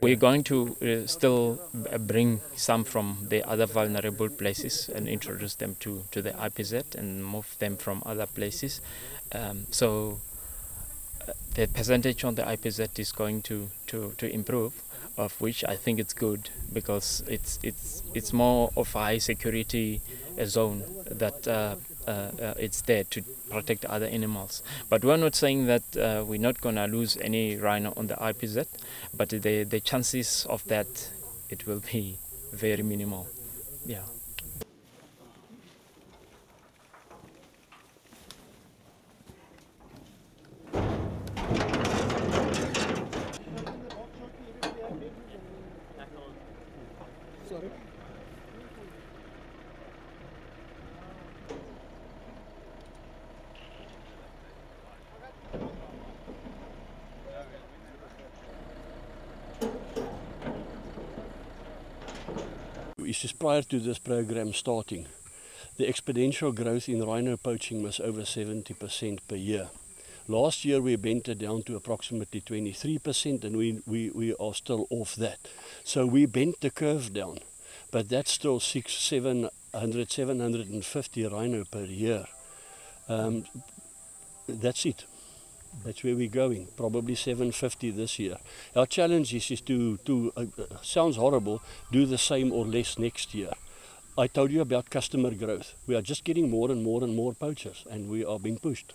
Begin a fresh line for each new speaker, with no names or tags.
We're going to uh, still bring some from the other vulnerable places and introduce them to, to the IPZ and move them from other places. Um, so uh, the percentage on the IPZ is going to, to, to improve, of which I think it's good because it's it's it's more of a high security uh, zone that uh, uh, uh, it's there to protect other animals. But we're not saying that uh, we're not going to lose any rhino on the IPZ, but the the chances of that it will be very minimal. Yeah.
Is just prior to this program starting, the exponential growth in rhino poaching was over 70% per year. Last year we bent it down to approximately 23% and we, we, we are still off that. So we bent the curve down, but that's still six, 700, 750 rhino per year. Um, that's it. That's where we're going. Probably 750 this year. Our challenge is, is to, to uh, uh, sounds horrible, do the same or less next year. I told you about customer growth. We are just getting more and more and more poachers, and we are being pushed.